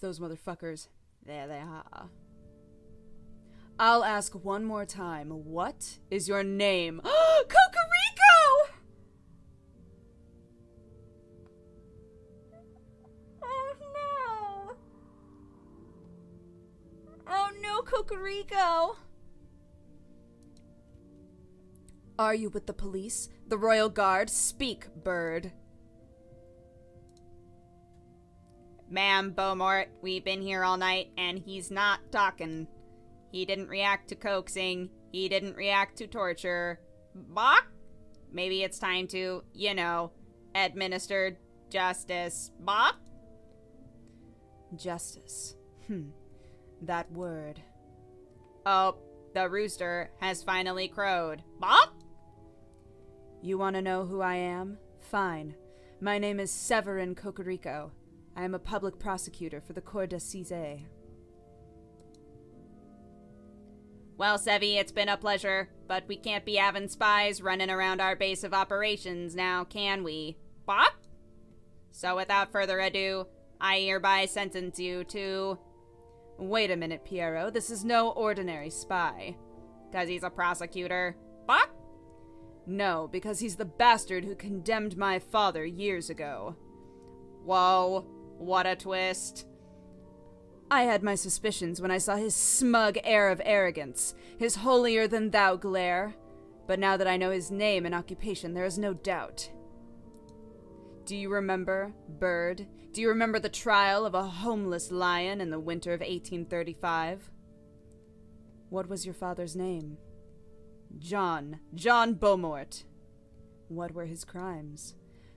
those motherfuckers. There they are. I'll ask one more time. What is your name? Cocorico! Oh no! Oh no, Cocorico! Are you with the police? The Royal Guard? Speak, bird. Ma'am, Beaumont, we've been here all night and he's not talking. He didn't react to coaxing. He didn't react to torture. Bach? Maybe it's time to, you know, administer justice. Bach? Justice. Hmm. That word. Oh, the rooster has finally crowed. Bach? You want to know who I am? Fine. My name is Severin Cocorico. I am a public prosecutor for the Cour d'Assises. Well, Sevi, it's been a pleasure, but we can't be having spies running around our base of operations now, can we? Bop? So without further ado, I hereby sentence you to. Wait a minute, Piero. This is no ordinary spy. Because he's a prosecutor. Bop? No, because he's the bastard who condemned my father years ago. Whoa, what a twist. I had my suspicions when I saw his smug air of arrogance, his holier than thou glare. But now that I know his name and occupation, there is no doubt. Do you remember, Bird? Do you remember the trial of a homeless lion in the winter of 1835? What was your father's name? John. John Beaumont. What were his crimes?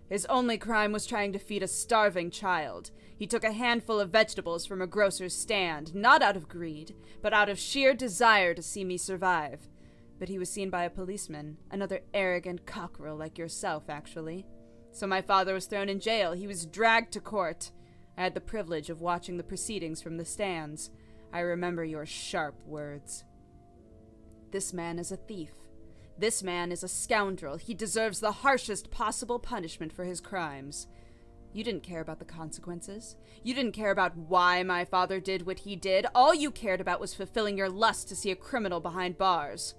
His only crime was trying to feed a starving child. He took a handful of vegetables from a grocer's stand, not out of greed, but out of sheer desire to see me survive. But he was seen by a policeman, another arrogant cockerel like yourself, actually. So my father was thrown in jail. He was dragged to court. I had the privilege of watching the proceedings from the stands. I remember your sharp words. This man is a thief. This man is a scoundrel. He deserves the harshest possible punishment for his crimes. You didn't care about the consequences. You didn't care about why my father did what he did. All you cared about was fulfilling your lust to see a criminal behind bars.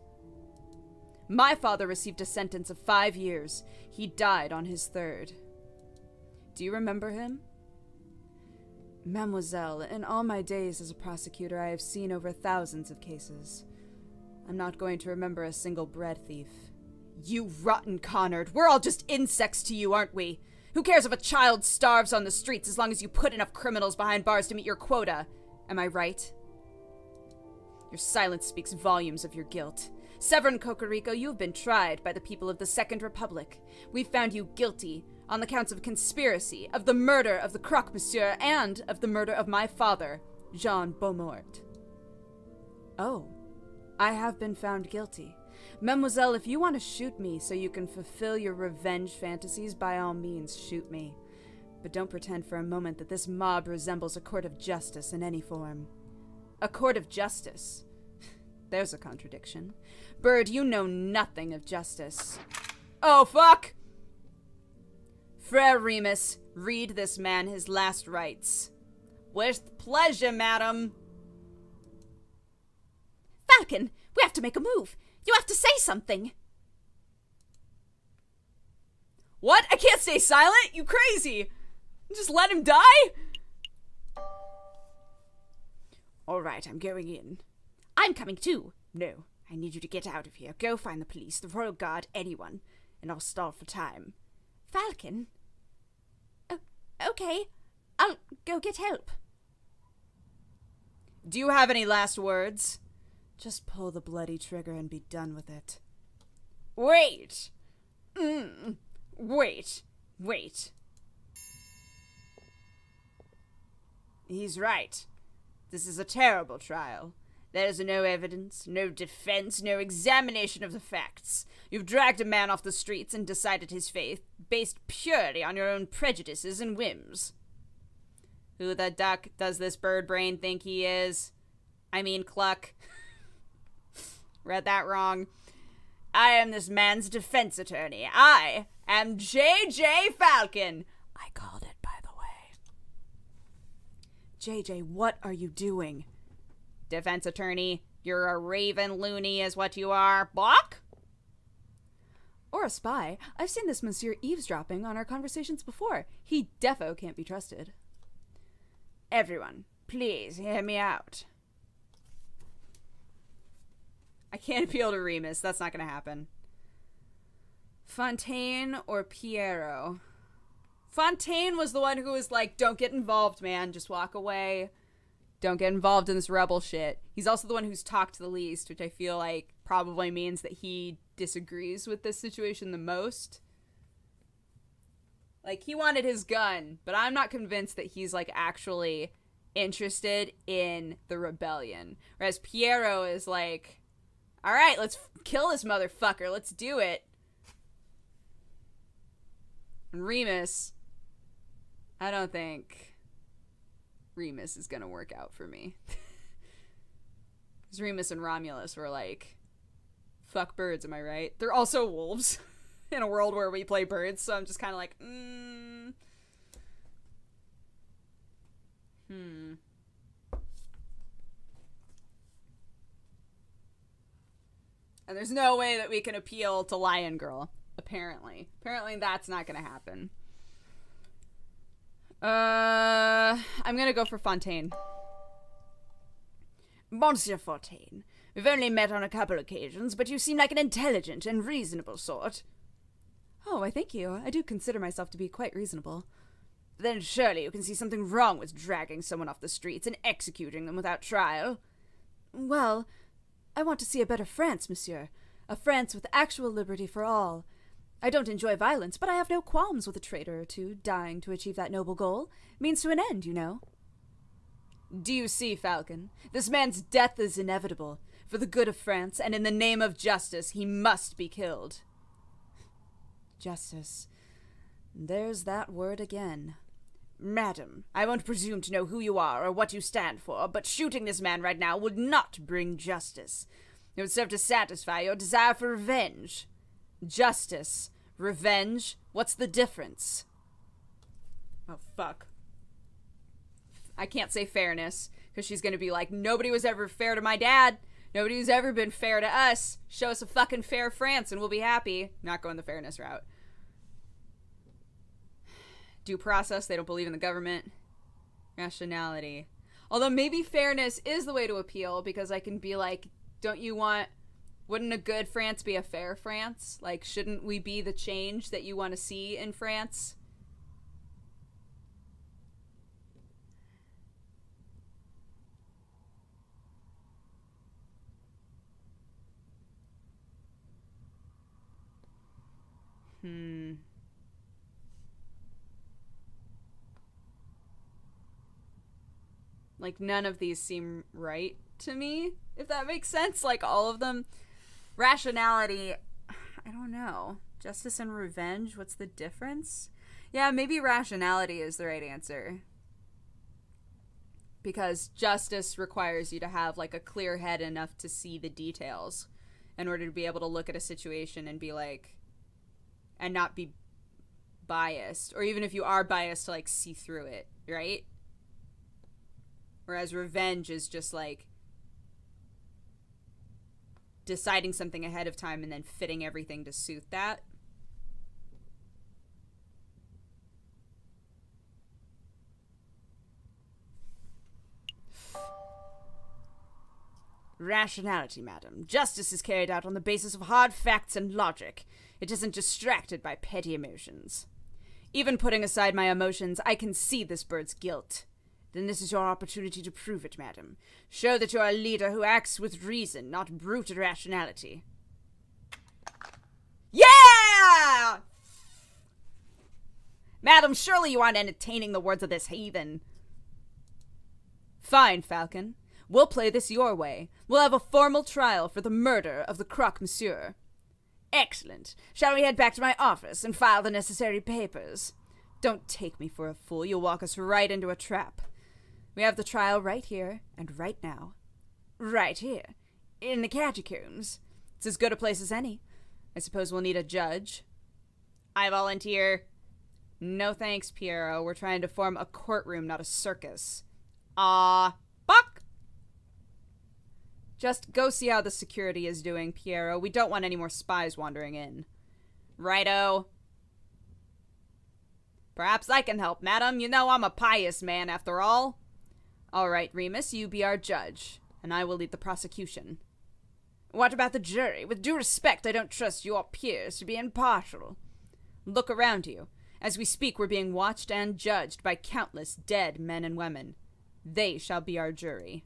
My father received a sentence of five years. He died on his third. Do you remember him? Mademoiselle, in all my days as a prosecutor, I have seen over thousands of cases. I'm not going to remember a single bread thief. You rotten Connard! We're all just insects to you, aren't we? Who cares if a child starves on the streets as long as you put enough criminals behind bars to meet your quota? Am I right? Your silence speaks volumes of your guilt. Severin Cocorico, you have been tried by the people of the Second Republic. We found you guilty on the counts of conspiracy, of the murder of the croque monsieur, and of the murder of my father, Jean Beaumont. Oh, I have been found guilty. Mademoiselle, if you want to shoot me so you can fulfill your revenge fantasies, by all means, shoot me. But don't pretend for a moment that this mob resembles a court of justice in any form. A court of justice? There's a contradiction. Bird, you know nothing of justice. Oh, fuck! Frere Remus, read this man his last rites. With pleasure, madam. Falcon, we have to make a move. You have to say something. What? I can't stay silent? You crazy? Just let him die? All right, I'm going in. I'm coming too. No, I need you to get out of here. Go find the police, the Royal Guard, anyone, and I'll stall for time. Falcon? Oh, okay. I'll go get help. Do you have any last words? Just pull the bloody trigger and be done with it. Wait! Mm. Wait. Wait. He's right. This is a terrible trial. There is no evidence, no defense, no examination of the facts. You've dragged a man off the streets and decided his fate based purely on your own prejudices and whims. Who the duck does this bird brain think he is? I mean, Cluck. Read that wrong. I am this man's defense attorney. I am J.J. Falcon. I called it, by the way. JJ, what are you doing? Defense attorney, you're a raven loony, is what you are. Bok? Or a spy. I've seen this monsieur eavesdropping on our conversations before. He defo can't be trusted. Everyone, please hear me out. I can't appeal to Remus. That's not going to happen. Fontaine or Piero? Fontaine was the one who was like, don't get involved, man. Just walk away. Don't get involved in this rebel shit. He's also the one who's talked the least, which I feel like probably means that he disagrees with this situation the most. Like, he wanted his gun, but I'm not convinced that he's like actually interested in the rebellion. Whereas Piero is like, all right, let's kill this motherfucker. Let's do it. And Remus, I don't think Remus is gonna work out for me. Because Remus and Romulus were like, fuck birds, am I right? They're also wolves in a world where we play birds, so I'm just kind of like, mm. Hmm. And there's no way that we can appeal to Lion Girl, apparently. Apparently that's not gonna happen. Uh, I'm gonna go for Fontaine. Monsieur Fontaine, we've only met on a couple occasions, but you seem like an intelligent and reasonable sort. Oh, I thank you. I do consider myself to be quite reasonable. Then surely you can see something wrong with dragging someone off the streets and executing them without trial. Well, I want to see a better France, monsieur. A France with actual liberty for all. I don't enjoy violence, but I have no qualms with a traitor or two dying to achieve that noble goal. Means to an end, you know. Do you see, Falcon? This man's death is inevitable. For the good of France, and in the name of justice, he must be killed. Justice. There's that word again. Madam, I won't presume to know who you are or what you stand for, but shooting this man right now would not bring justice. It would serve to satisfy your desire for revenge. Justice. Revenge. What's the difference? Oh, fuck. I can't say fairness, because she's gonna be like, nobody was ever fair to my dad. Nobody's ever been fair to us. Show us a fucking fair France and we'll be happy. Not going the fairness route. Due process, they don't believe in the government. Rationality. Although maybe fairness is the way to appeal because I can be like, don't you want wouldn't a good France be a fair France? Like shouldn't we be the change that you want to see in France? Hmm. Like none of these seem right to me, if that makes sense. Like all of them. Rationality, I don't know. Justice and revenge, what's the difference? Yeah, maybe rationality is the right answer. Because justice requires you to have like a clear head enough to see the details in order to be able to look at a situation and be like and not be biased or even if you are biased to like see through it, right? Whereas revenge is just like deciding something ahead of time and then fitting everything to suit that. Rationality, madam. Justice is carried out on the basis of hard facts and logic. It isn't distracted by petty emotions. Even putting aside my emotions, I can see this bird's guilt. Then this is your opportunity to prove it, madam. Show that you are a leader who acts with reason, not brute rationality. Yeah! Madam, surely you aren't entertaining the words of this heathen. Fine, Falcon. We'll play this your way. We'll have a formal trial for the murder of the croque monsieur. Excellent. Shall we head back to my office and file the necessary papers? Don't take me for a fool. You'll walk us right into a trap. We have the trial right here and right now. Right here? In the catacombs? It's as good a place as any. I suppose we'll need a judge. I volunteer. No thanks, Piero. We're trying to form a courtroom, not a circus. Ah, Buck! Just go see how the security is doing, Piero. We don't want any more spies wandering in. Righto. Perhaps I can help, madam. You know I'm a pious man, after all. All right, Remus, you be our judge, and I will lead the prosecution. What about the jury? With due respect, I don't trust your peers to be impartial. Look around you. As we speak, we're being watched and judged by countless dead men and women. They shall be our jury.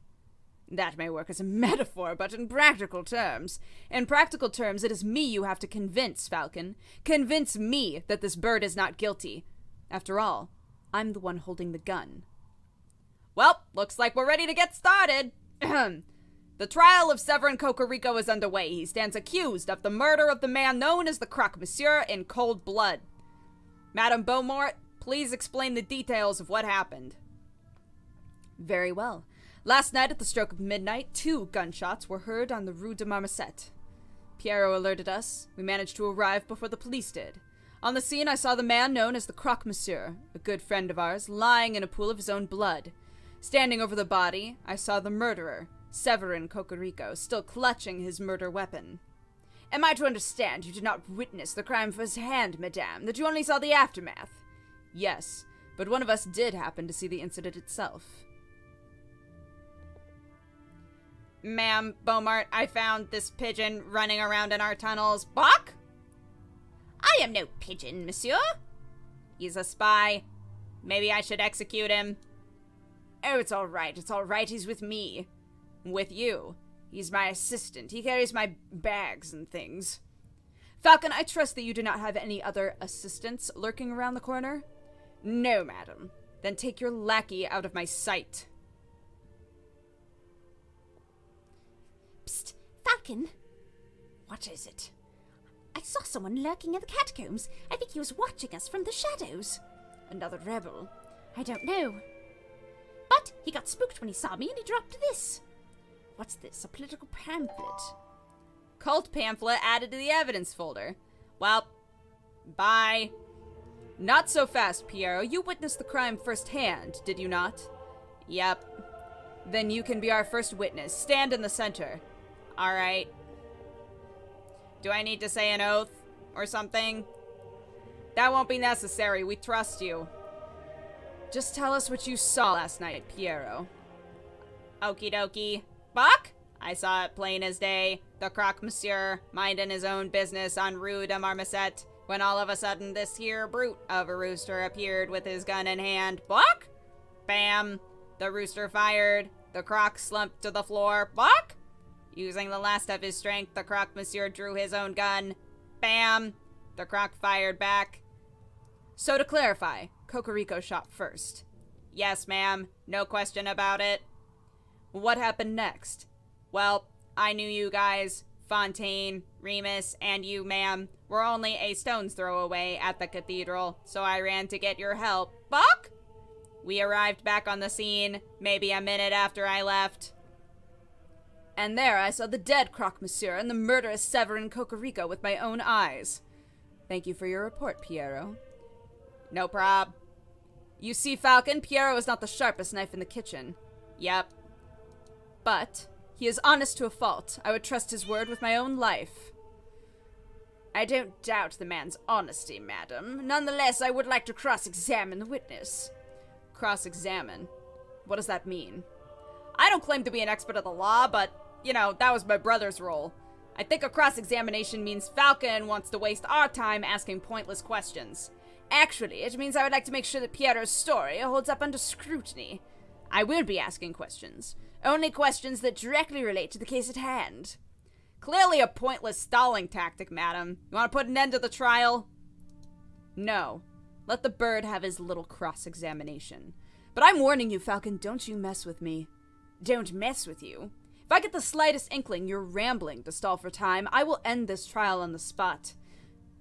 That may work as a metaphor, but in practical terms. In practical terms, it is me you have to convince, Falcon. Convince me that this bird is not guilty. After all, I'm the one holding the gun. Well, looks like we're ready to get started. the trial of Severin Cocorico is underway. He stands accused of the murder of the man known as the Croque Monsieur in cold blood. Madame Beaumont, please explain the details of what happened. Very well. Last night at the stroke of midnight, two gunshots were heard on the Rue de Marmoset. Piero alerted us. We managed to arrive before the police did. On the scene, I saw the man known as the Croque Monsieur, a good friend of ours, lying in a pool of his own blood. Standing over the body, I saw the murderer, Severin Cocorico, still clutching his murder weapon. Am I to understand you did not witness the crime firsthand, madame, that you only saw the aftermath? Yes, but one of us did happen to see the incident itself. Ma'am Beaumont, I found this pigeon running around in our tunnels. Buck? I am no pigeon, monsieur. He's a spy. Maybe I should execute him. Oh, it's all right. It's all right. He's with me. With you. He's my assistant. He carries my bags and things. Falcon, I trust that you do not have any other assistants lurking around the corner? No, madam. Then take your lackey out of my sight. Psst, Falcon. What is it? I saw someone lurking in the catacombs. I think he was watching us from the shadows. Another rebel. I don't know. But he got spooked when he saw me and he dropped this. What's this? A political pamphlet? Cult pamphlet added to the evidence folder. Well, bye. Not so fast, Piero. You witnessed the crime firsthand, did you not? Yep. Then you can be our first witness. Stand in the center. All right. Do I need to say an oath or something? That won't be necessary. We trust you. Just tell us what you saw last night, Piero. Okie dokie. Buck? I saw it plain as day. The croque monsieur minding his own business on Rue de Marmoset when all of a sudden this here brute of a rooster appeared with his gun in hand. Buck? Bam! The rooster fired. The croc slumped to the floor. Buck? Using the last of his strength, the croque monsieur drew his own gun. Bam! The croc fired back. So to clarify, Cocorico shop first. Yes, ma'am. No question about it. What happened next? Well, I knew you guys, Fontaine, Remus, and you, ma'am, were only a stone's throw away at the cathedral, so I ran to get your help. Buck? We arrived back on the scene, maybe a minute after I left. And there I saw the dead Croque Monsieur and the murderous Severin Cocorico with my own eyes. Thank you for your report, Piero. No prob. You see, Falcon, Piero is not the sharpest knife in the kitchen. Yep. But he is honest to a fault. I would trust his word with my own life. I don't doubt the man's honesty, madam. Nonetheless, I would like to cross examine the witness. Cross examine? What does that mean? I don't claim to be an expert of the law, but, you know, that was my brother's role. I think a cross examination means Falcon wants to waste our time asking pointless questions. Actually, it means I would like to make sure that Piero's story holds up under scrutiny. I will be asking questions. Only questions that directly relate to the case at hand. Clearly a pointless stalling tactic, madam. You want to put an end to the trial? No. Let the bird have his little cross examination. But I'm warning you, Falcon, don't you mess with me. Don't mess with you. If I get the slightest inkling you're rambling to stall for time, I will end this trial on the spot.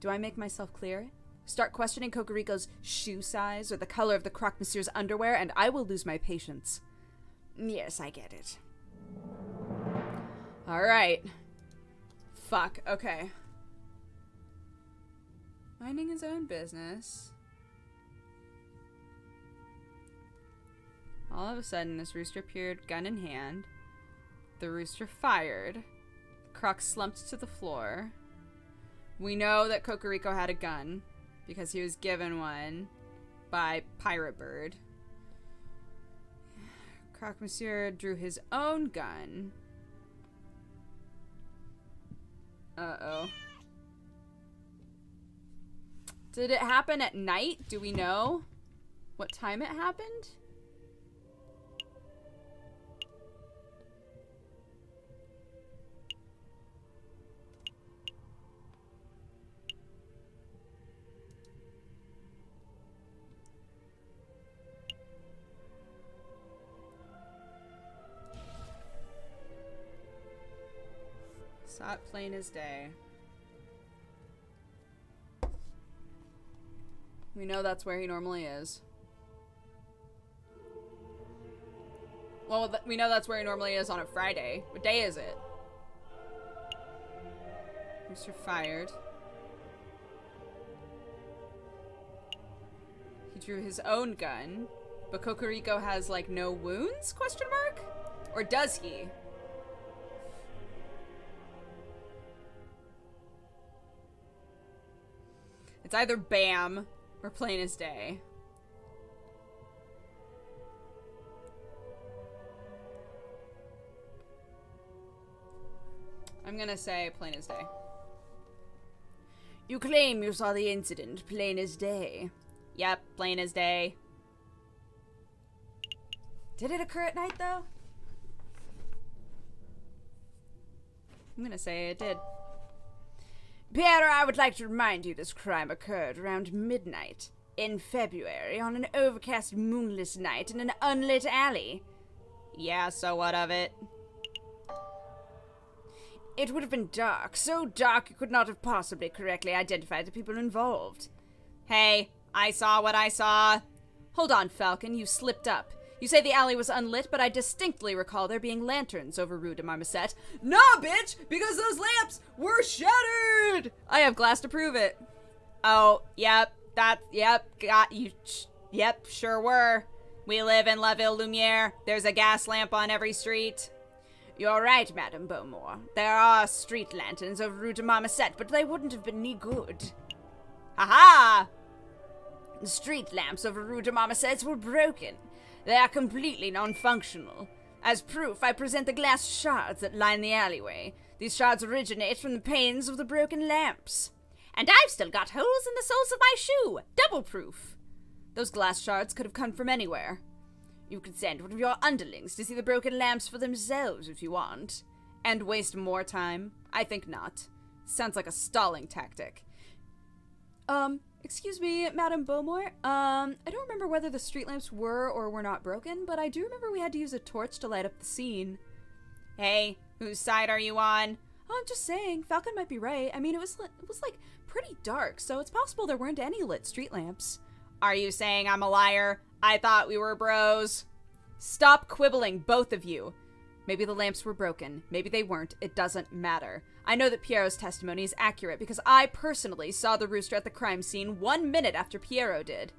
Do I make myself clear? Start questioning Cocorico's shoe size or the color of the croque monsieur's underwear, and I will lose my patience. Yes, I get it. Alright. Fuck, okay. Minding his own business. All of a sudden, this rooster appeared, gun in hand. The rooster fired. Croc slumped to the floor. We know that Cocorico had a gun because he was given one by Pirate Bird. Croque Monsieur drew his own gun. Uh oh. Did it happen at night? Do we know what time it happened? It plain as day. We know that's where he normally is. Well, we know that's where he normally is on a Friday. What day is it? Mr. Fired. He drew his own gun, but Cocorico has like no wounds? Question mark? Or does he? It's either Bam or Plain as Day. I'm gonna say plain as day. You claim you saw the incident plain as day. Yep, plain as day. Did it occur at night, though? I'm gonna say it did. Pierre, I would like to remind you this crime occurred around midnight in February on an overcast, moonless night in an unlit alley. Yeah, so what of it? It would have been dark, so dark you could not have possibly correctly identified the people involved. Hey, I saw what I saw. Hold on, Falcon, you slipped up. You say the alley was unlit, but I distinctly recall there being lanterns over Rue de Marmoset. Nah, bitch, because those lamps were shattered! I have glass to prove it. Oh, yep, that, yep, got you. Yep, sure were. We live in La Ville Lumiere. There's a gas lamp on every street. You're right, Madame Beaumont. There are street lanterns over Rue de Marmoset, but they wouldn't have been any good. Aha! The street lamps over Rue de Marmoset were broken. They are completely non-functional. As proof, I present the glass shards that line the alleyway. These shards originate from the panes of the broken lamps. And I've still got holes in the soles of my shoe. Double proof. Those glass shards could have come from anywhere. You could send one of your underlings to see the broken lamps for themselves if you want. And waste more time? I think not. Sounds like a stalling tactic. Um, excuse me, Madame Beaumont. Um, I don't remember whether the street lamps were or were not broken, but I do remember we had to use a torch to light up the scene. Hey, whose side are you on? Oh, I'm just saying, Falcon might be right. I mean, it was it was like pretty dark, so it's possible there weren't any lit street lamps. Are you saying I'm a liar? I thought we were bros. Stop quibbling, both of you. Maybe the lamps were broken. Maybe they weren't. It doesn't matter. I know that Piero's testimony is accurate because I personally saw the rooster at the crime scene one minute after Piero did.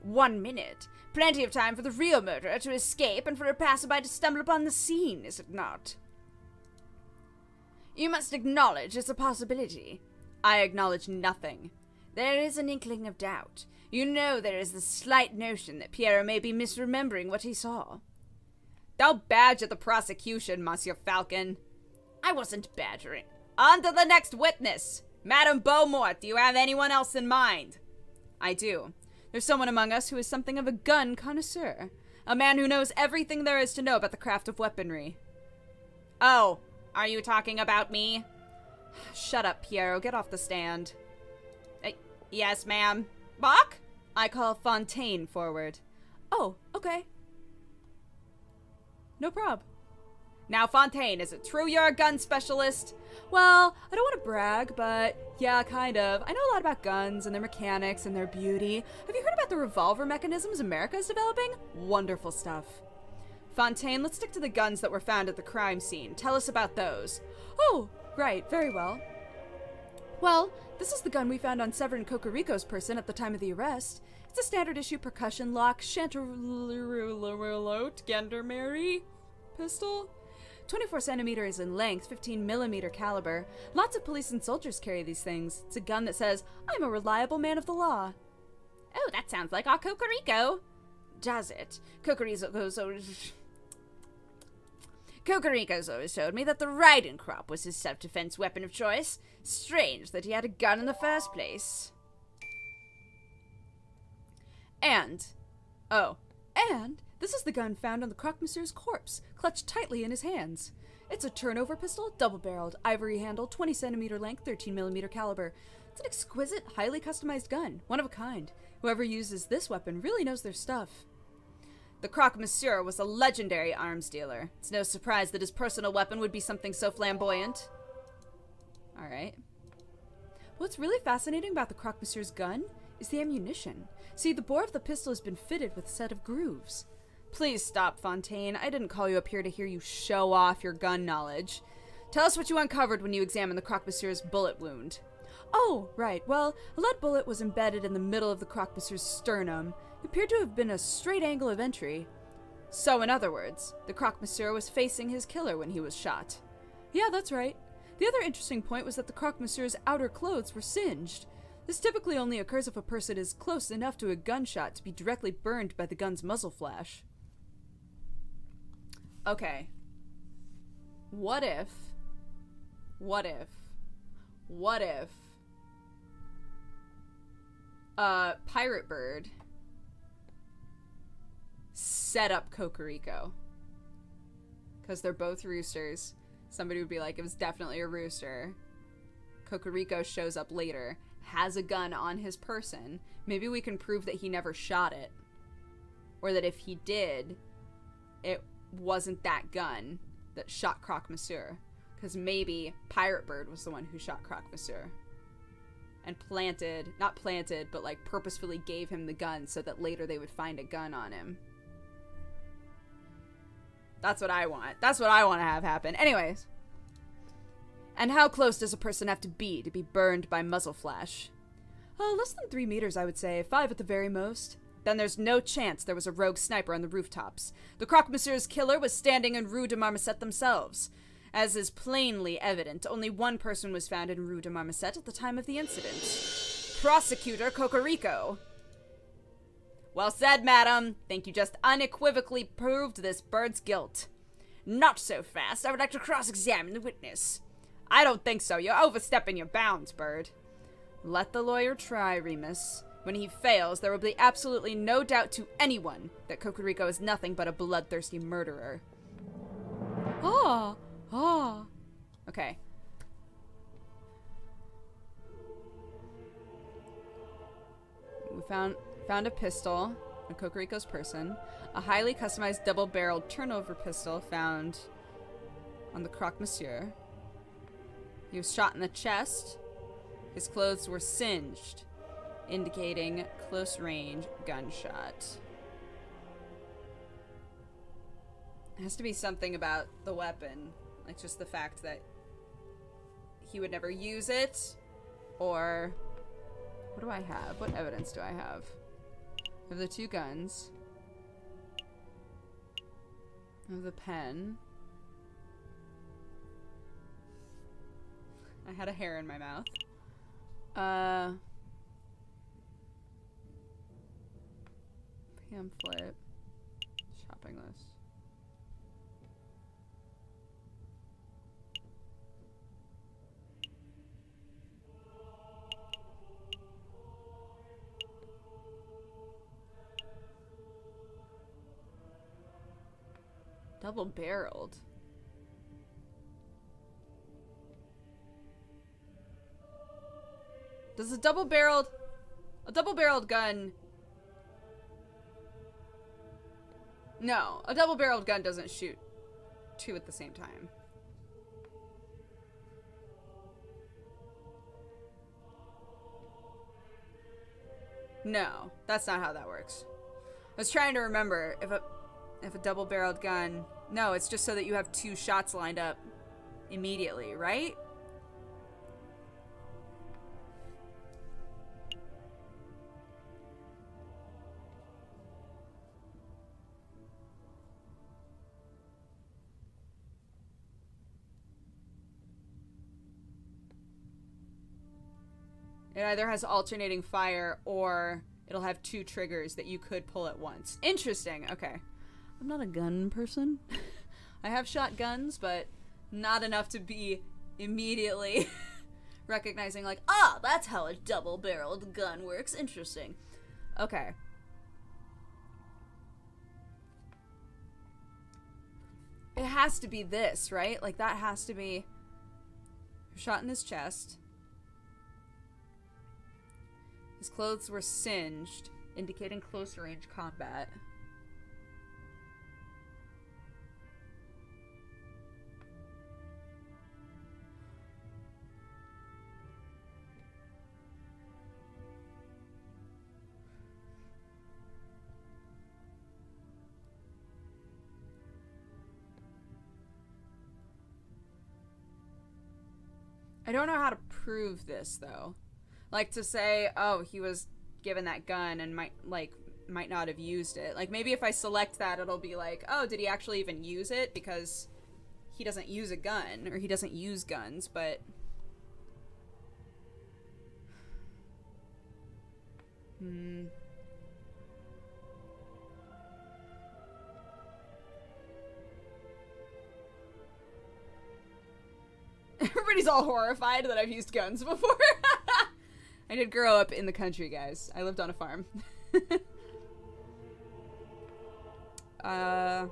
One minute. Plenty of time for the real murderer to escape and for a passerby to stumble upon the scene, is it not? You must acknowledge it's a possibility. I acknowledge nothing. There is an inkling of doubt. You know there is the slight notion that Piero may be misremembering what he saw. Don't badger the prosecution, Monsieur Falcon. I wasn't badgering. On to the next witness. Madame Beaumont, do you have anyone else in mind? I do. There's someone among us who is something of a gun connoisseur. A man who knows everything there is to know about the craft of weaponry. Oh, are you talking about me? Shut up, Piero. Get off the stand. Uh, yes, ma'am. Bach? I call Fontaine forward. Oh, okay. No prob. Now, Fontaine, is it true you're a gun specialist? Well, I don't want to brag, but yeah, kind of. I know a lot about guns and their mechanics and their beauty. Have you heard about the revolver mechanisms America is developing? Wonderful stuff. Fontaine, let's stick to the guns that were found at the crime scene. Tell us about those. Oh, right, very well. Well, this is the gun we found on Severin Cocorico's person at the time of the arrest. It's a standard issue percussion lock Chanterlote Gendarmerie pistol. 24 centimeters in length, 15 millimeter caliber. Lots of police and soldiers carry these things. It's a gun that says, I'm a reliable man of the law. Oh, that sounds like our Cocorico. Does it? Cocorico's always... Told me that the riding crop was his self-defense weapon of choice. Strange that he had a gun in the first place. And, oh, and this is the gun found on the croque monsieur's corpse, clutched tightly in his hands. It's a turnover pistol, double-barreled, ivory handle, 20 centimeter length, 13 millimeter caliber. It's an exquisite, highly customized gun, one of a kind. Whoever uses this weapon really knows their stuff. The Croque Monsieur was a legendary arms dealer. It's no surprise that his personal weapon would be something so flamboyant. Alright. What's really fascinating about the Croque Monsieur's gun is the ammunition. See, the bore of the pistol has been fitted with a set of grooves. Please stop, Fontaine. I didn't call you up here to hear you show off your gun knowledge. Tell us what you uncovered when you examined the Croque Monsieur's bullet wound. Oh, right. Well, a lead bullet was embedded in the middle of the Croque Monsieur's sternum. It appeared to have been a straight angle of entry. So, in other words, the Croque Monsieur was facing his killer when he was shot. Yeah, that's right. The other interesting point was that the Croque Monsieur's outer clothes were singed. This typically only occurs if a person is close enough to a gunshot to be directly burned by the gun's muzzle flash. Okay. What if. What if. What if. Uh, Pirate Bird set up Cocorico. Because they're both roosters. Somebody would be like, it was definitely a rooster. Cocorico shows up later, has a gun on his person. Maybe we can prove that he never shot it. Or that if he did, it wasn't that gun that shot Croque Monsieur. Because maybe Pirate Bird was the one who shot Croque Monsieur. And planted, not planted, but like purposefully gave him the gun so that later they would find a gun on him. That's what I want. That's what I want to have happen. Anyways. And how close does a person have to be to be burned by muzzle flash? Uh, less than three meters, I would say. Five at the very most. Then there's no chance there was a rogue sniper on the rooftops. The Croque Monsieur's killer was standing in Rue de Marmoset themselves. As is plainly evident, only one person was found in Rue de Marmoset at the time of the incident. Prosecutor Cocorico. Well said, madam. Think you just unequivocally proved this bird's guilt. Not so fast. I would like to cross-examine the witness. I don't think so. You're overstepping your bounds, Bird. Let the lawyer try, Remus. When he fails, there will be absolutely no doubt to anyone that Cocorico is nothing but a bloodthirsty murderer. Ah, ah. Okay. We found found a pistol on Cocorico's person, a highly customized double-barreled turnover pistol found on the Croque Monsieur. He was shot in the chest. His clothes were singed indicating close range gunshot. It has to be something about the weapon, like just the fact that he would never use it, or what do I have? What evidence do I have? Of the two guns. Of the pen. I had a hair in my mouth. Uh Pamphlet. Shopping list. Double barreled. Does a double barreled a double barreled gun No, a double barreled gun doesn't shoot two at the same time. No, that's not how that works. I was trying to remember if a if a double barreled gun. No, it's just so that you have two shots lined up immediately, right? Either has alternating fire or it'll have two triggers that you could pull at once. Interesting. Okay. I'm not a gun person. I have shot guns, but not enough to be immediately recognizing, like, ah, that's how a double barreled gun works. Interesting. Okay. It has to be this, right? Like, that has to be shot in his chest. His clothes were singed, indicating close range combat. I don't know how to prove this though. Like to say, oh, he was given that gun and might like might not have used it. Like maybe if I select that it'll be like, oh, did he actually even use it because he doesn't use a gun or he doesn't use guns, but Hmm. Everybody's all horrified that I've used guns before. I did grow up in the country, guys. I lived on a farm. uh. I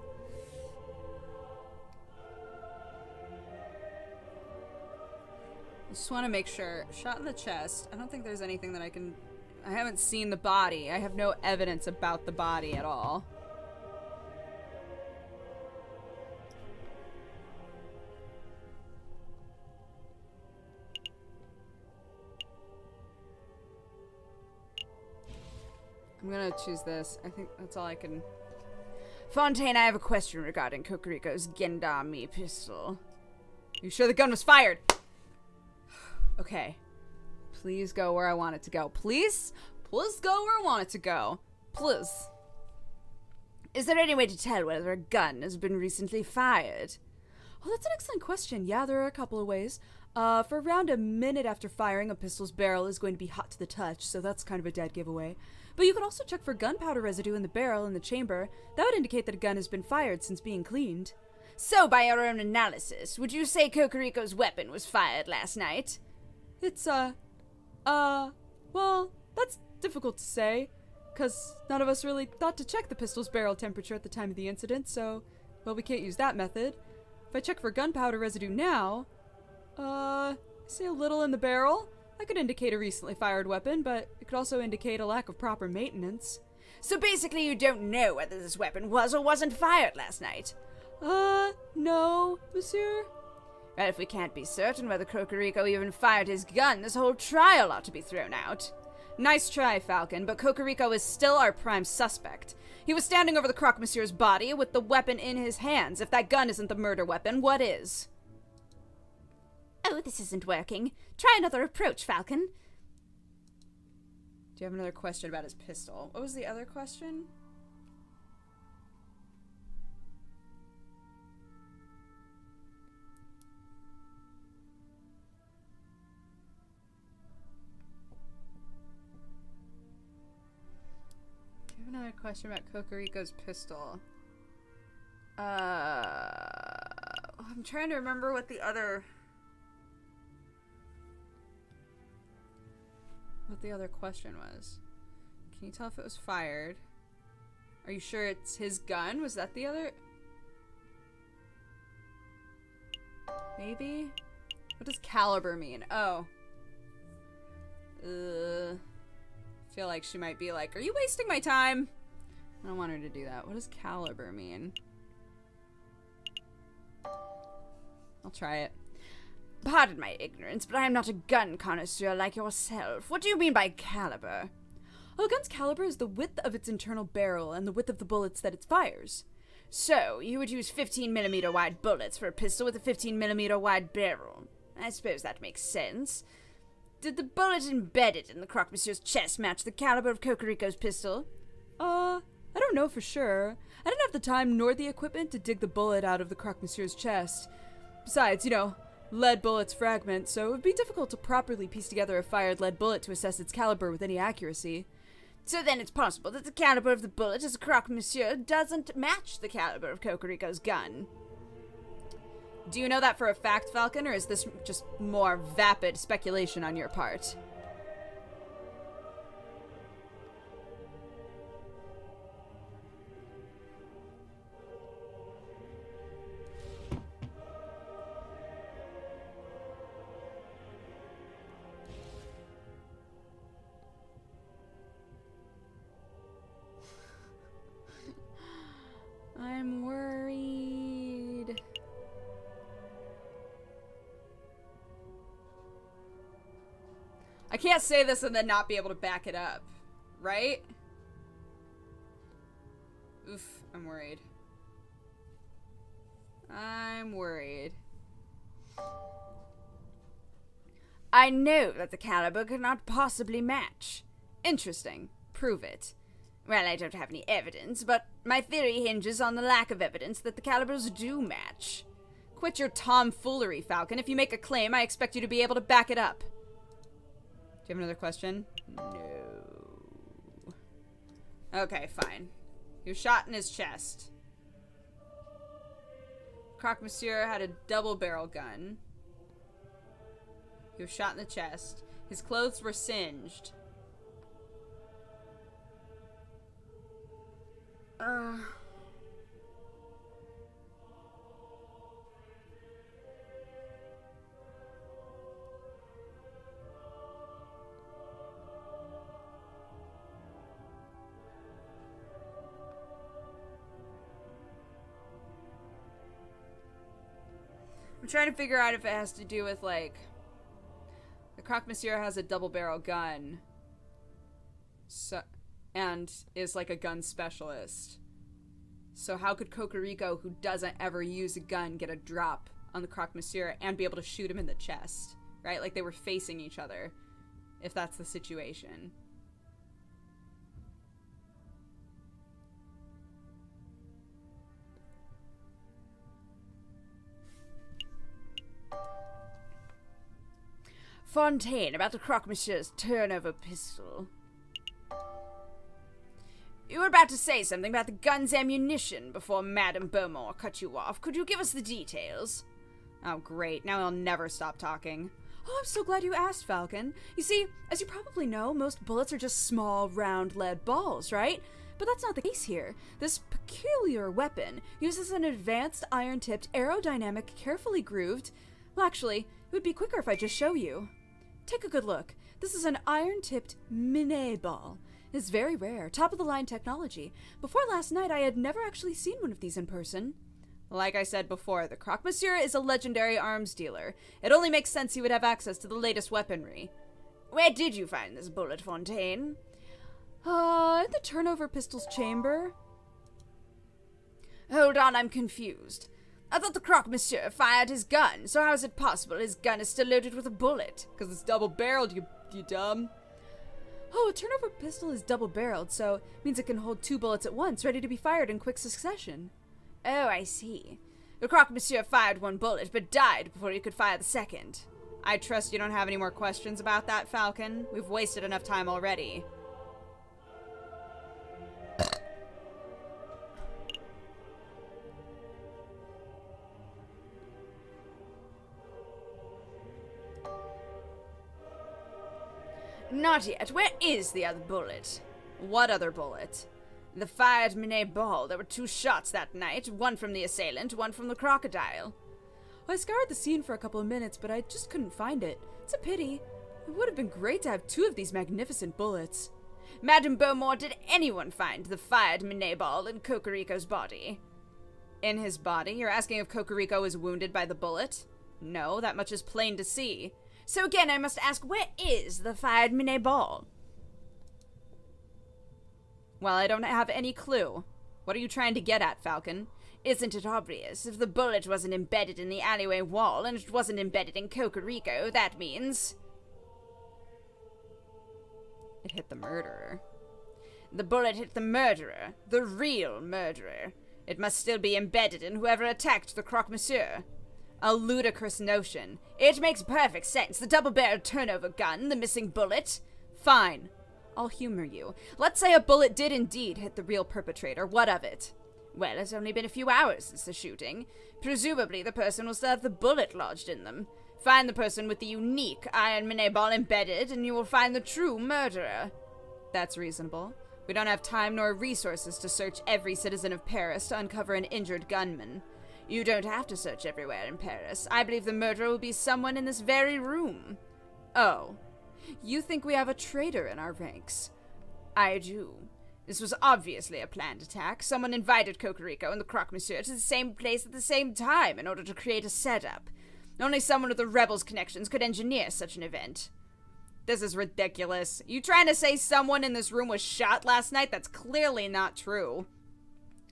just want to make sure. Shot in the chest. I don't think there's anything that I can. I haven't seen the body. I have no evidence about the body at all. I'm gonna choose this. I think that's all I can. Fontaine, I have a question regarding Cocorico's Gendami pistol. You sure the gun was fired? okay. Please go where I want it to go. Please? Please go where I want it to go. Please. Is there any way to tell whether a gun has been recently fired? Oh, that's an excellent question. Yeah, there are a couple of ways. Uh, for around a minute after firing, a pistol's barrel is going to be hot to the touch, so that's kind of a dead giveaway. But you can also check for gunpowder residue in the barrel in the chamber. That would indicate that a gun has been fired since being cleaned. So, by your own analysis, would you say Cocorico's weapon was fired last night? It's, uh, uh, well, that's difficult to say, because none of us really thought to check the pistol's barrel temperature at the time of the incident, so, well, we can't use that method. If I check for gunpowder residue now, uh, I see a little in the barrel. That could indicate a recently fired weapon, but it could also indicate a lack of proper maintenance. So basically, you don't know whether this weapon was or wasn't fired last night? Uh, no, monsieur. Well, if we can't be certain whether Cocorico even fired his gun, this whole trial ought to be thrown out. Nice try, Falcon, but Cocorico is still our prime suspect. He was standing over the Croque Monsieur's body with the weapon in his hands. If that gun isn't the murder weapon, what is? Oh, this isn't working. Try another approach, Falcon. Do you have another question about his pistol? What was the other question? Do you have another question about Cocorico's pistol? Uh, I'm trying to remember what the other what the other question was. Can you tell if it was fired? Are you sure it's his gun? Was that the other? Maybe? What does caliber mean? Oh. Uh, feel like she might be like, are you wasting my time? I don't want her to do that. What does caliber mean? I'll try it. Pardon my ignorance, but I am not a gun connoisseur like yourself. What do you mean by caliber? Well, a gun's caliber is the width of its internal barrel and the width of the bullets that it fires. So, you would use 15mm wide bullets for a pistol with a 15mm wide barrel. I suppose that makes sense. Did the bullet embedded in the Croque Monsieur's chest match the caliber of Cocorico's pistol? Uh, I don't know for sure. I didn't have the time nor the equipment to dig the bullet out of the Croque Monsieur's chest. Besides, you know, lead bullet's fragment, so it would be difficult to properly piece together a fired lead bullet to assess its caliber with any accuracy. So then it's possible that the caliber of the bullet as a croque monsieur doesn't match the caliber of Cocorico's gun. Do you know that for a fact, Falcon, or is this just more vapid speculation on your part? Can't say this and then not be able to back it up, right? Oof, I'm worried. I'm worried. I know that the caliber could not possibly match. Interesting. Prove it. Well, I don't have any evidence, but my theory hinges on the lack of evidence that the calibers do match. Quit your tomfoolery, Falcon. If you make a claim, I expect you to be able to back it up. You have another question? No. Okay, fine. He was shot in his chest. Croque Monsieur had a double barrel gun. He was shot in the chest. His clothes were singed. Uh. Trying to figure out if it has to do with like the Croque Monsieur has a double barrel gun. So and is like a gun specialist. So how could Cocorico who doesn't ever use a gun, get a drop on the Croque Monsieur and be able to shoot him in the chest? Right? Like they were facing each other, if that's the situation. Fontaine, about the Croque Monsieur's turnover pistol. You were about to say something about the gun's ammunition before Madame Beaumont cut you off. Could you give us the details? Oh, great. Now he'll never stop talking. Oh, I'm so glad you asked, Falcon. You see, as you probably know, most bullets are just small, round lead balls, right? But that's not the case here. This peculiar weapon uses an advanced iron tipped, aerodynamic, carefully grooved. Well, actually, it would be quicker if I just show you. Take a good look. This is an iron tipped Minié ball. It's very rare, top of the line technology. Before last night, I had never actually seen one of these in person. Like I said before, the Croque Monsieur is a legendary arms dealer. It only makes sense he would have access to the latest weaponry. Where did you find this bullet, Fontaine? Uh, in the turnover pistol's chamber. Hold on, I'm confused. I thought the Croque Monsieur fired his gun, so how is it possible his gun is still loaded with a bullet? Because it's double barreled, you, you dumb. Oh, a turnover pistol is double barreled, so it means it can hold two bullets at once, ready to be fired in quick succession. Oh, I see. The Croque Monsieur fired one bullet, but died before he could fire the second. I trust you don't have any more questions about that, Falcon. We've wasted enough time already. Not yet. Where is the other bullet? What other bullet? The fired Minié ball. There were two shots that night, one from the assailant, one from the crocodile. I scoured the scene for a couple of minutes, but I just couldn't find it. It's a pity. It would have been great to have two of these magnificent bullets. Madame Beaumont, did anyone find the fired Minié ball in Cocorico's body? In his body? You're asking if Kokoriko was wounded by the bullet? No, that much is plain to see. So again, I must ask, where is the fired Minié ball? Well, I don't have any clue. What are you trying to get at, Falcon? Isn't it obvious? If the bullet wasn't embedded in the alleyway wall and it wasn't embedded in Cocorico, that means. It hit the murderer. The bullet hit the murderer. The real murderer. It must still be embedded in whoever attacked the Croque Monsieur. A ludicrous notion. It makes perfect sense. The double barreled turnover gun, the missing bullet. Fine. I'll humor you. Let's say a bullet did indeed hit the real perpetrator. What of it? Well, it's only been a few hours since the shooting. Presumably, the person will still have the bullet lodged in them. Find the person with the unique iron mine ball embedded, and you will find the true murderer. That's reasonable. We don't have time nor resources to search every citizen of Paris to uncover an injured gunman. You don't have to search everywhere in Paris. I believe the murderer will be someone in this very room. Oh, you think we have a traitor in our ranks? I do. This was obviously a planned attack. Someone invited Cocorico and the Croque Monsieur to the same place at the same time in order to create a setup. Only someone with the Rebels connections could engineer such an event. This is ridiculous. You trying to say someone in this room was shot last night? That's clearly not true.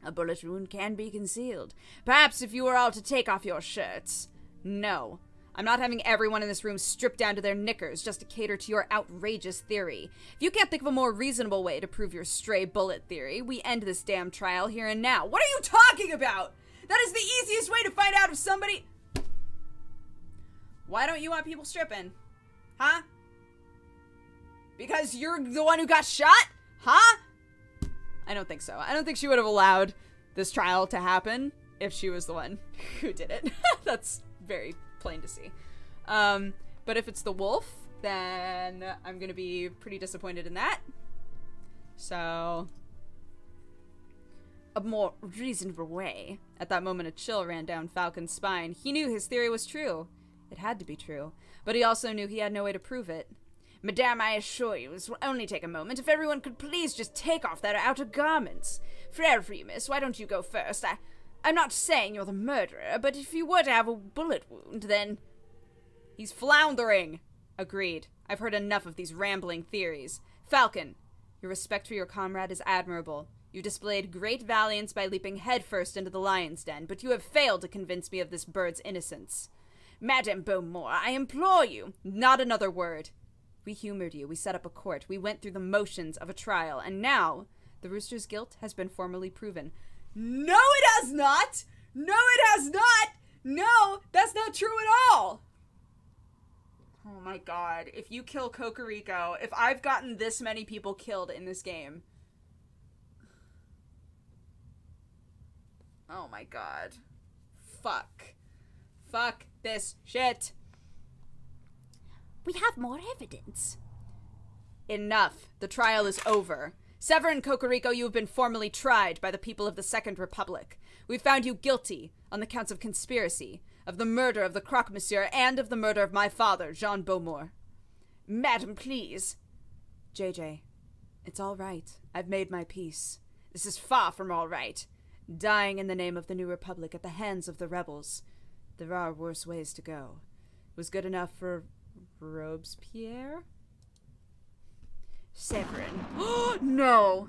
A bullet wound can be concealed. Perhaps if you were all to take off your shirts. No. I'm not having everyone in this room stripped down to their knickers just to cater to your outrageous theory. If you can't think of a more reasonable way to prove your stray bullet theory, we end this damn trial here and now. What are you talking about? That is the easiest way to find out if somebody. Why don't you want people stripping? Huh? Because you're the one who got shot? Huh? I don't think so. I don't think she would have allowed this trial to happen if she was the one who did it. That's very plain to see. Um, but if it's the wolf, then I'm gonna be pretty disappointed in that. So, a more reasonable way. At that moment, a chill ran down Falcon's spine. He knew his theory was true. It had to be true. But he also knew he had no way to prove it. Madame, I assure you, this will only take a moment. If everyone could please just take off their outer garments. Frere Remus, why don't you go first? I, I'm not saying you're the murderer, but if you were to have a bullet wound, then. He's floundering! Agreed. I've heard enough of these rambling theories. Falcon, your respect for your comrade is admirable. You displayed great valiance by leaping headfirst into the lion's den, but you have failed to convince me of this bird's innocence. Madame Beaumont, I implore you, not another word. We humored you. We set up a court. We went through the motions of a trial. And now, the rooster's guilt has been formally proven. No, it has not! No, it has not! No, that's not true at all! Oh my god. If you kill Cocorico, if I've gotten this many people killed in this game. Oh my god. Fuck. Fuck this shit. We have more evidence. Enough. The trial is over. Severin Cocorico, you have been formally tried by the people of the Second Republic. We found you guilty on the counts of conspiracy, of the murder of the Croque Monsieur, and of the murder of my father, Jean Beaumont. Madam, please. JJ, it's all right. I've made my peace. This is far from all right. Dying in the name of the New Republic at the hands of the rebels. There are worse ways to go. It was good enough for Robespierre? Severin. no!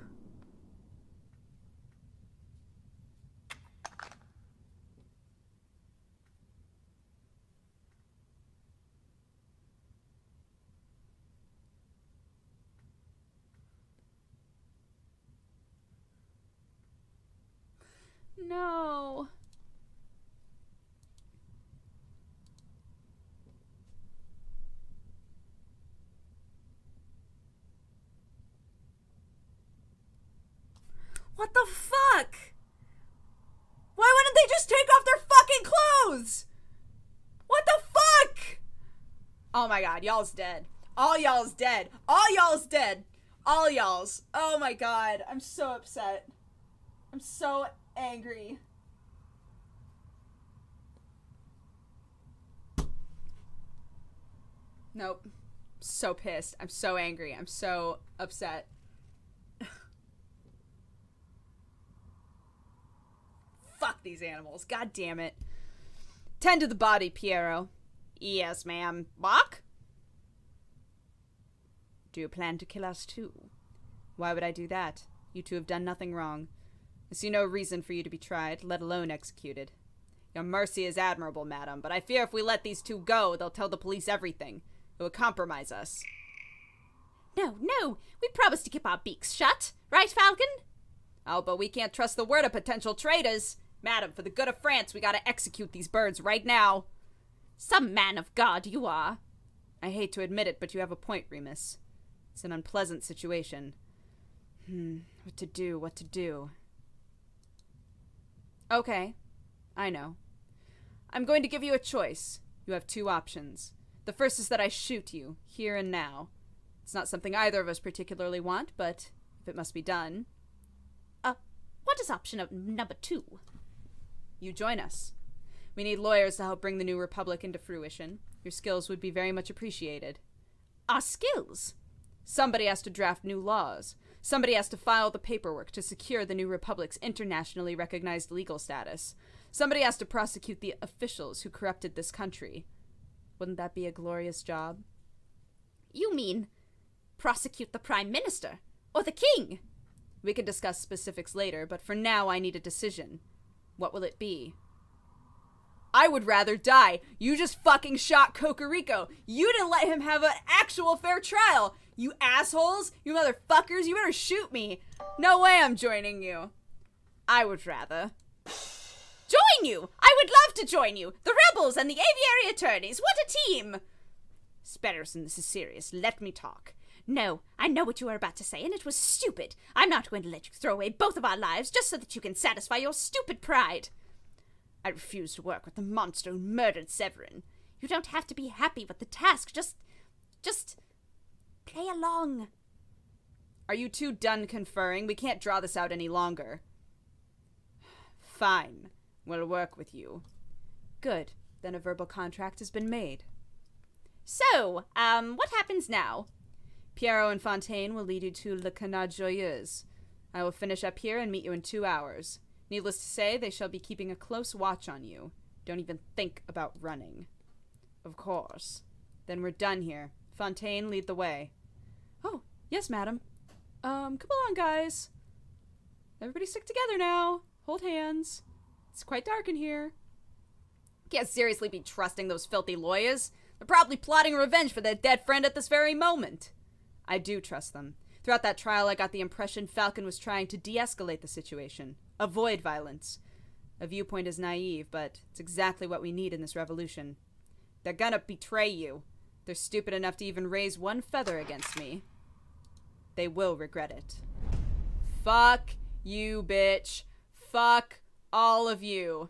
No. What the fuck? Why wouldn't they just take off their fucking clothes? What the fuck? Oh my god, y'all's dead. All y'all's dead. All y'all's dead. All y'all's. Oh my god, I'm so upset. I'm so angry. Nope. So pissed. I'm so angry. I'm so upset. Fuck these animals. God damn it. Tend to the body, Pierrot. Yes, ma'am. Bach? Do you plan to kill us too? Why would I do that? You two have done nothing wrong. I see no reason for you to be tried, let alone executed. Your mercy is admirable, madam, but I fear if we let these two go, they'll tell the police everything. It would compromise us. No, no, we promised to keep our beaks shut, right, Falcon? Oh, but we can't trust the word of potential traitors. Madam, for the good of France, we gotta execute these birds right now. Some man of God you are. I hate to admit it, but you have a point, Remus. It's an unpleasant situation. Hmm, what to do, what to do. Okay, I know. I'm going to give you a choice. You have two options. The first is that I shoot you, here and now. It's not something either of us particularly want, but if it must be done, Uh, what is option of number two? you join us. We need lawyers to help bring the new republic into fruition. Your skills would be very much appreciated. Our skills. Somebody has to draft new laws. Somebody has to file the paperwork to secure the new republic's internationally recognized legal status. Somebody has to prosecute the officials who corrupted this country. Wouldn't that be a glorious job? You mean prosecute the Prime Minister or the King? We can discuss specifics later, but for now I need a decision. What will it be? I would rather die. You just fucking shot Cocorico. You didn't let him have an actual fair trial. You assholes. You motherfuckers. You better shoot me. No way I'm joining you. I would rather. Join you! I would love to join you! The rebels and the aviary attorneys! What a team! Sparrowson, this is serious. Let me talk. No, I know what you were about to say, and it was stupid. I'm not going to let you throw away both of our lives just so that you can satisfy your stupid pride. I refuse to work with the monster who murdered Severin. You don't have to be happy with the task. Just. just. play along. Are you two done conferring? We can't draw this out any longer. Fine. We'll work with you. Good. Then a verbal contract has been made. So, um, what happens now? Pierrot and Fontaine will lead you to Le Canard Joyeux. I will finish up here and meet you in two hours. Needless to say, they shall be keeping a close watch on you. Don't even think about running. Of course. Then we're done here. Fontaine, lead the way. Oh, yes, madam. Um, come along, guys. Everybody stick together now. Hold hands. It's quite dark in here. Can't seriously be trusting those filthy lawyers. They're probably plotting revenge for their dead friend at this very moment. I do trust them. Throughout that trial, I got the impression Falcon was trying to de escalate the situation, avoid violence. A viewpoint is naive, but it's exactly what we need in this revolution. They're gonna betray you. They're stupid enough to even raise one feather against me. They will regret it. Fuck you, bitch. Fuck all of you.